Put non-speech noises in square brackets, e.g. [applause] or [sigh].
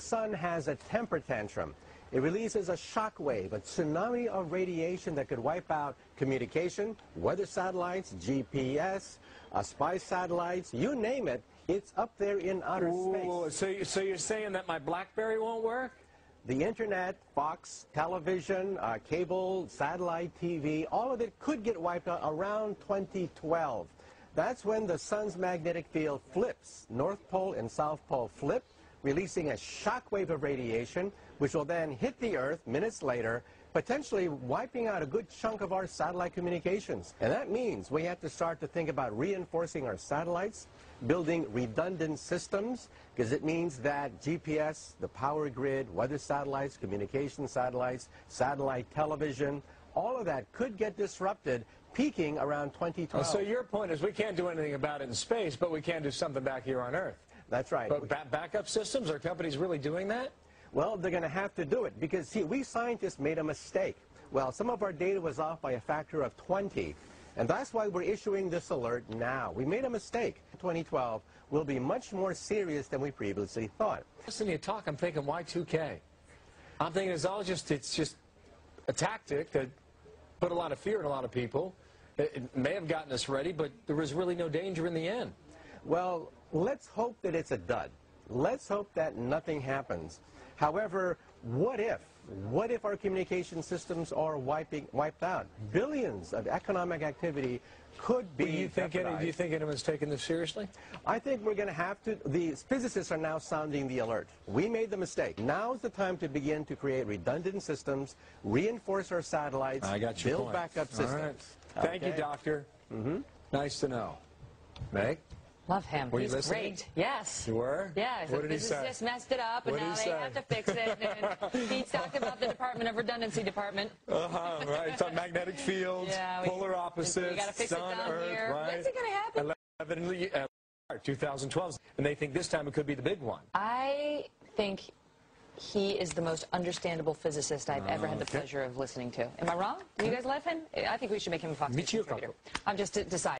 the sun has a temper tantrum. It releases a shock wave, a tsunami of radiation that could wipe out communication, weather satellites, GPS, uh, spy satellites, you name it. It's up there in outer Ooh, space. so, you- so you're saying that my BlackBerry won't work? The internet, Fox, television, uh, cable, satellite TV, all of it could get wiped out around 2012. That's when the sun's magnetic field flips. North Pole and South Pole flip, releasing a shock wave of radiation, which will then hit the Earth minutes later, potentially wiping out a good chunk of our satellite communications. And that means we have to start to think about reinforcing our satellites, building redundant systems, because it means that GPS, the power grid, weather satellites, communication satellites, satellite television, all of that could get disrupted, peaking around 2012. So your point is we can't do anything about it in space, but we can do something back here on Earth. That's right. But ba- backup systems, are companies really doing that? Well, they're going to have to do it because, see, we scientists made a mistake. Well, some of our data was off by a factor of 20, and that's why we're issuing this alert now. We made a mistake. 2012 will be much more serious than we previously thought. Listening to you talk, I'm thinking Y2K. I'm thinking it's all just, it's just a tactic that put a lot of fear in a lot of people. It, it may have gotten us ready, but there was really no danger in the end. Well, let's hope that it's a dud. Let's hope that nothing happens. However, what if? What if our communication systems are wiping, wiped out? Billions of economic activity could be Do you think any, do you think anyone's taking this seriously? I think we're going to have to, the physicists are now sounding the alert. We made the mistake. Now's the time to begin to create redundant systems, reinforce our satellites, I got your build point. backup systems. right. Thank you, doctor. Mm-hmm. Nice to know. Meg, Love him. Were you He's listening? great. Yes. you were? Yeah, What did he say? physicists messed it up, and What now they say? have to fix it. And he [laughs] talked about the Department of Redundancy Department. Uh-huh, right. It's on magnetic [laughs] fields, Yeah, we- polar opposites, we gotta fix it down Earth, here. right? When's it gonna happen? 11, uh, 2012, and they think this time it could be the big one. I think he is the most understandable physicist I've ever had the Okay. pleasure of listening to. Am I wrong? Do you guys love him? I think we should make him a Fox News contributor. I'm just de- deciding.